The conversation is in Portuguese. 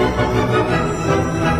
Música